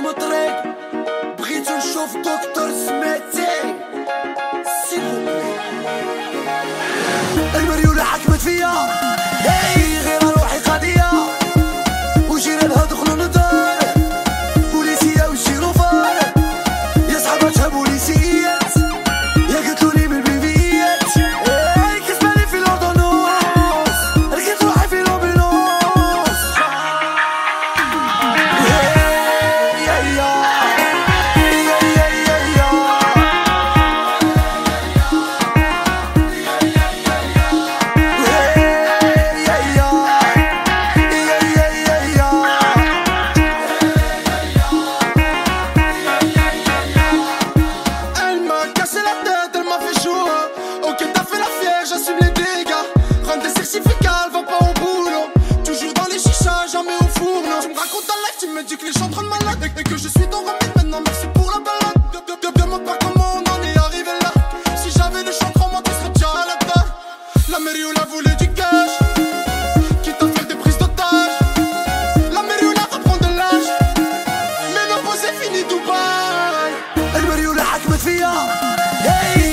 لهم طريق. بغيت نشوف دكتور سميتي سيبو. المريولة حكمت فيا. me dis que les prennent malade et que je suis ton remède maintenant. Merci pour la balade. Demande pas comment on en est arrivé là. Si j'avais le champ, crois-moi, tu déjà à la table. La mairie voulait du cash. Quitte à faire des prises d'otages. La mairie de l'âge. Mais c'est fini Dubaï. Elle mairie ou la me hein. Hey!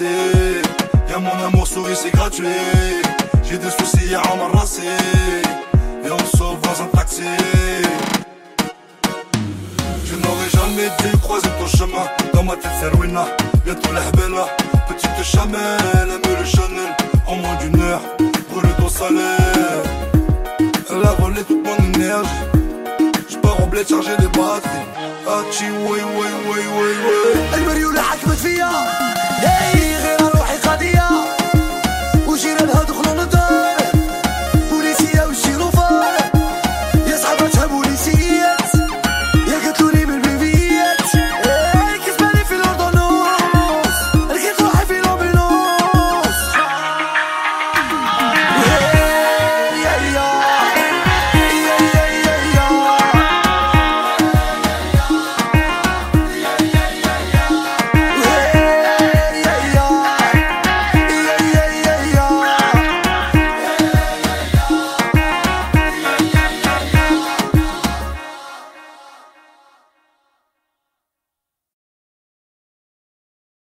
Y'a mon amour souris c'est gratuit. J'ai des soucis à racé Et on sauve dans un taxi. Je n'aurais jamais dû croiser ton chemin. Dans ma tête c'est ruina. Bientôt la bella. Petite chamelle, aime le Chanel. En moins d'une heure, brûle ton salaire. Elle a volé toute mon énergie. J'pars au bled charger les batteries. Ah chi oui oui oui oui 全部。